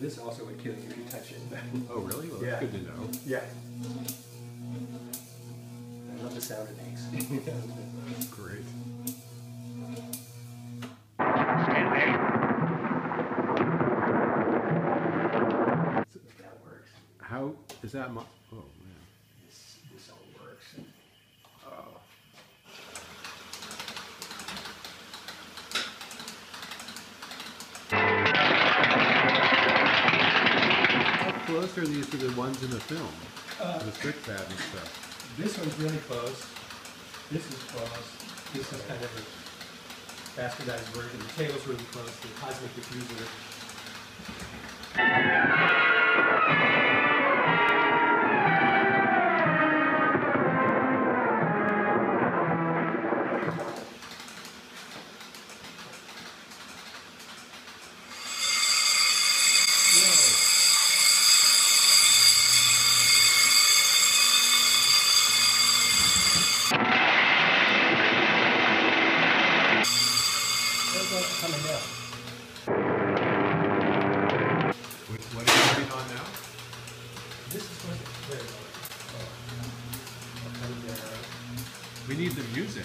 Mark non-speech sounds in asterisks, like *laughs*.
this also would kill you if you touch it. *laughs* Oh, really? Well, Yeah. good to know. yeah. I love the sound it makes. *laughs* Great. that works. How is that? Mo- oh How close are these to the ones in the film? Uh, the Strickfaden stuff. This one's really close. This is close. This is kind of a bastardized version. The tail's really close. The cosmic diffuser. Coming down. Which, what are you putting on now? This is going to very. Oh. I'll come down. We need the music.